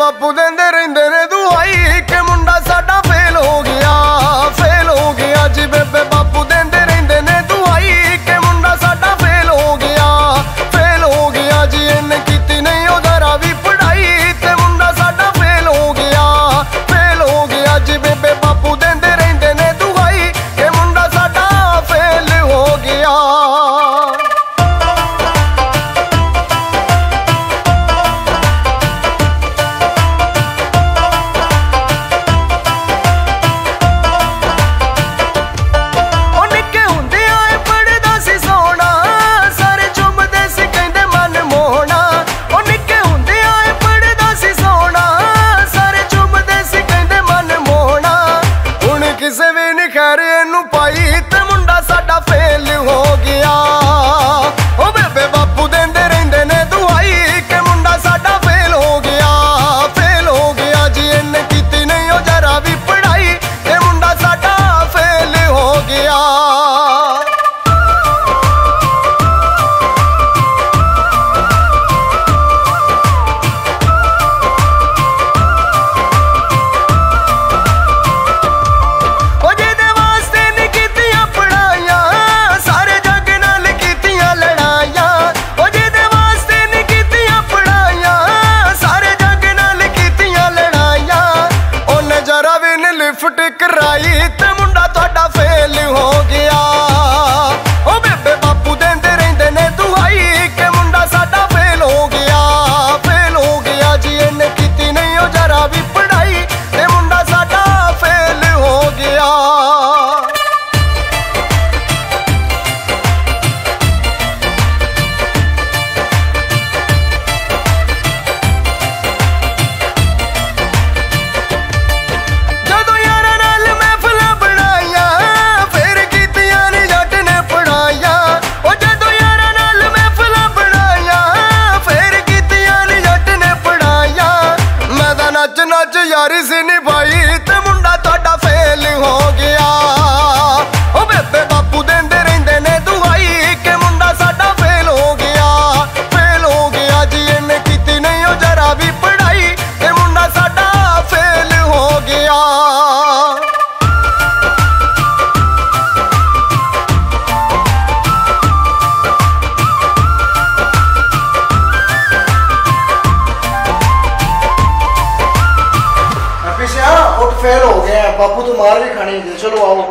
ਬਾਪੂ ਦਿੰਦੇ ਰਹਿੰਦੇ ਨੇ ਦੁਆਈ ਕਿ ਮੁੰਡਾ ਸਾਡਾ que se vini carinho no pão. टकराई फेल हो गए हैं। बापू तो मार भी खाने चलो आओ।